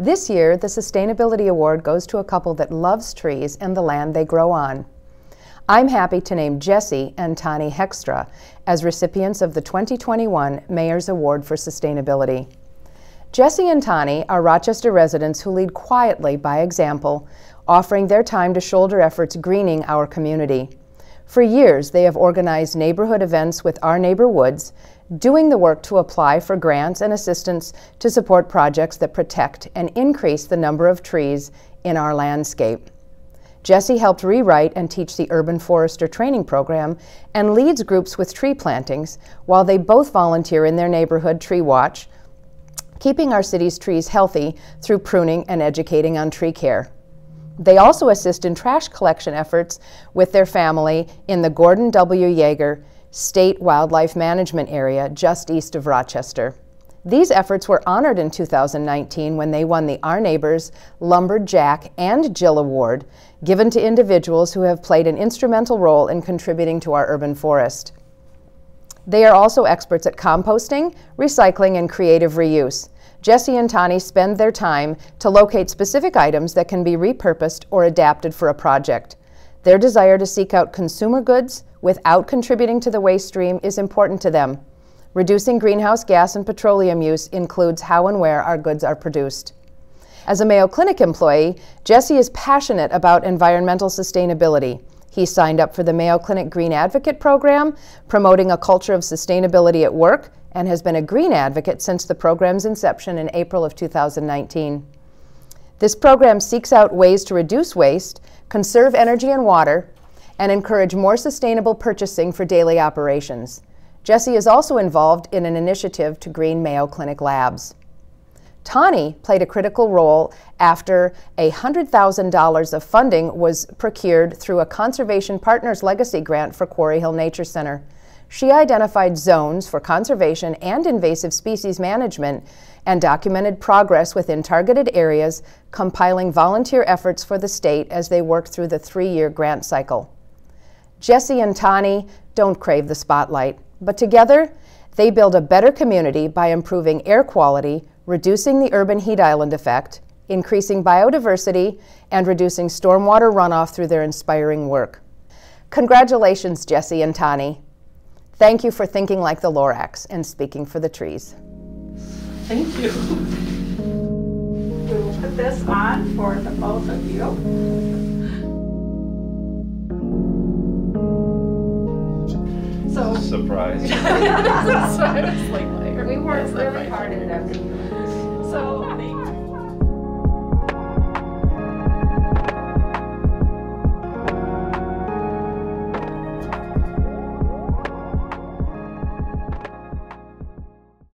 This year, the Sustainability Award goes to a couple that loves trees and the land they grow on. I'm happy to name Jesse and Tahnee Hoekstra as recipients of the 2021 Mayor's Award for Sustainability. Jesse and Tahnee are Rochester residents who lead quietly by example, offering their time to shoulder efforts greening our community. For years, they have organized neighborhood events with Our Neighbor Woods, doing the work to apply for grants and assistance to support projects that protect and increase the number of trees in our landscape. Jesse helped rewrite and teach the Urban Forester Training Program and leads groups with tree plantings, while they both volunteer in their neighborhood Tree Watch, keeping our city's trees healthy through pruning and educating on tree care. They also assist in trash collection efforts with their family in the Gordon W. Yeager State Wildlife Management Area just east of Rochester. These efforts were honored in 2019 when they won the Our Neighbors Lumberjack and Jill Award, given to individuals who have played an instrumental role in contributing to our urban forest. They are also experts at composting, recycling, and creative reuse. Jesse and Tahnee spend their time to locate specific items that can be repurposed or adapted for a project. Their desire to seek out consumer goods without contributing to the waste stream is important to them. Reducing greenhouse gas and petroleum use includes how and where our goods are produced. As a Mayo Clinic employee, Jesse is passionate about environmental sustainability. He signed up for the Mayo Clinic Green Advocate program, promoting a culture of sustainability at work and has been a green advocate since the program's inception in April of 2019. This program seeks out ways to reduce waste, conserve energy and water, and encourage more sustainable purchasing for daily operations. Jesse is also involved in an initiative to green Mayo Clinic labs. Tahnee played a critical role after $100,000 of funding was procured through a Conservation Partners Legacy Grant for Quarry Hill Nature Center. She identified zones for conservation and invasive species management and documented progress within targeted areas, compiling volunteer efforts for the state as they work through the three-year grant cycle. Jesse and Tahnee don't crave the spotlight, but together they build a better community by improving air quality, reducing the urban heat island effect, increasing biodiversity, and reducing stormwater runoff through their inspiring work. Congratulations, Jesse and Tahnee. Thank you for thinking like the Lorax and speaking for the trees. Thank you. We will put this on for the both of you. Surprise. so I was like, we worked really hard at that. So, thank